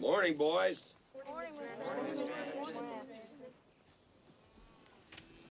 Morning, boys.